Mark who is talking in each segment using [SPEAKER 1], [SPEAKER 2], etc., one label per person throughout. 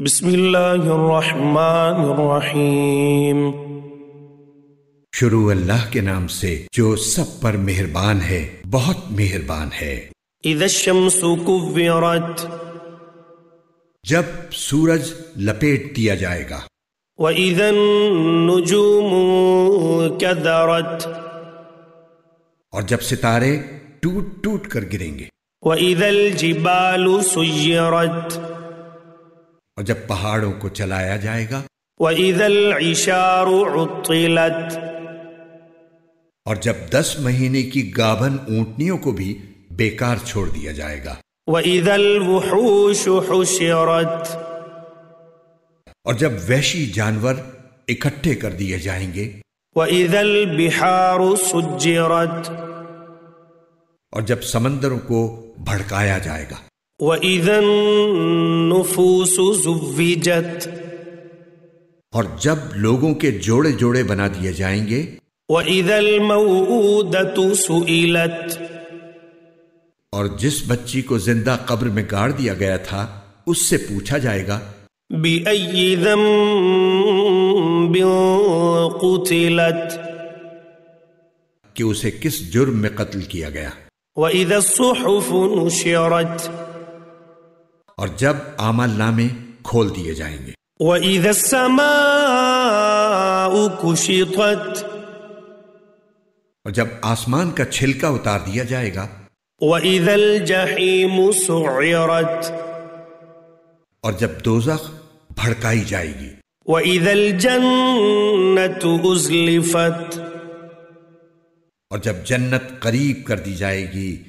[SPEAKER 1] बिस्मिल्लाहिर्रहमानिर्रहीम।
[SPEAKER 2] शुरू अल्लाह के नाम से जो सब पर मेहरबान है बहुत मेहरबान है।
[SPEAKER 1] कुव्विरत।
[SPEAKER 2] जब सूरज लपेट दिया जाएगा।
[SPEAKER 1] व इदन नुजूमु कदरत।
[SPEAKER 2] और जब सितारे टूट टूट कर गिरेंगे।
[SPEAKER 1] व इदल जिबालु सुयरत।
[SPEAKER 2] और जब पहाड़ों को चलाया जाएगा। और जब दस महीने की गाभन ऊंटनियों को भी बेकार छोड़ दिया जाएगा। और जब वैशी जानवर इकट्ठे कर दिए जाएँगे।
[SPEAKER 1] बिहारु
[SPEAKER 2] और जब समंदरों को भड़काया जाएगा।
[SPEAKER 1] वईदन नफूस जुविजत
[SPEAKER 2] और जब लोगों के जोड़े जोड़े बना दिए जाएँगे
[SPEAKER 1] वईदल मऊदतु सुइलत
[SPEAKER 2] और जिस बच्ची को ज़िंदा कब्र में गाड़ दिया गया था उससे पूछा जाएगा
[SPEAKER 1] कुतिलत
[SPEAKER 2] कि उसे किस जुर्म में कत्ल किया गया।
[SPEAKER 1] वईद सुहफ नुशरत
[SPEAKER 2] और जब आमल नामे खोल दिए जाएँगे। और जब आसमान का छिलका उतार दिया जाएगा। और जब दोजख भड़काई जाएगी। और जब जन्नत करीब कर दी जाएगी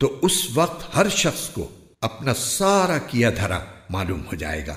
[SPEAKER 2] तो उस वक्त हर शख्स को अपना सारा किया धरा मालूम हो जाएगा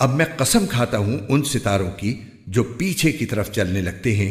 [SPEAKER 2] अब मैं कसम खाता हूं उन सितारों की जो पीछे की तरफ चलने लगते हैं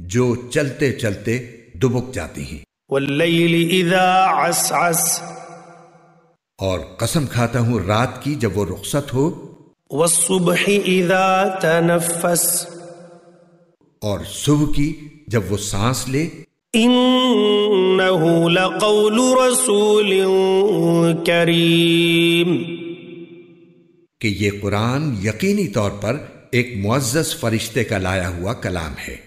[SPEAKER 2] जो चलते चलते दुबक जाती हैं। और कसम खाता हूँ रात की जब वो रुखसत हो।
[SPEAKER 1] सुबह तनफस
[SPEAKER 2] और सुबह की जब वो सांस ले।
[SPEAKER 1] रसूल करीम।
[SPEAKER 2] कि ये कुरान यकीनी तौर पर एक मुआज़ फरिश्ते का लाया हुआ कलाम है।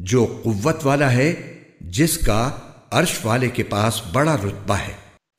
[SPEAKER 2] जो कुव्वत वाला है जिसका अर्श वाले के पास बड़ा रुतबा है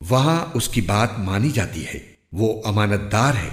[SPEAKER 2] वहां उसकी बात मानी जाती है वो अमानतदार है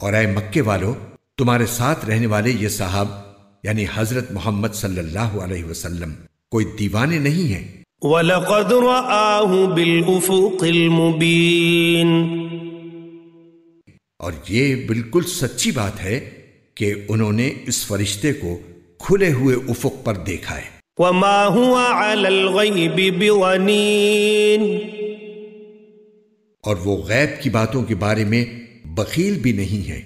[SPEAKER 2] और अय मक्के वालों तुम्हारे साथ रहने वाले ये साहब यानी हज़रत मोहम्मद सल्लल्लाहु अलैहि वसल्लम कोई दीवाने नहीं है।
[SPEAKER 1] वलकद बिल
[SPEAKER 2] और ये बिल्कुल सच्ची बात है कि उन्होंने इस फरिश्ते को खुले हुए उफुक पर देखा है।
[SPEAKER 1] वमा हुआ
[SPEAKER 2] और वो गैब की बातों के बारे में बकील भी नहीं है।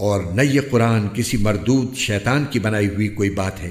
[SPEAKER 2] और न ये कुरान किसी मरदूद शैतान की बनाई हुई कोई बात है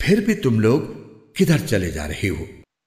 [SPEAKER 2] फिर भी तुम लोग किधर चले जा रहे हो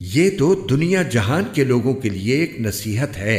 [SPEAKER 2] ये तो दुनिया जहान के लोगों के लिए एक नसीहत है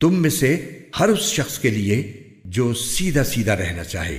[SPEAKER 2] तुम में से हर उस शख्स के लिए जो सीधा सीधा रहना चाहे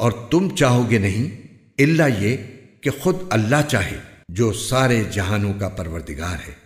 [SPEAKER 2] और तुम चाहोगे नहीं, इल्ला ये कि खुद अल्लाह चाहे, जो सारे जहानों का परवरदिगार है।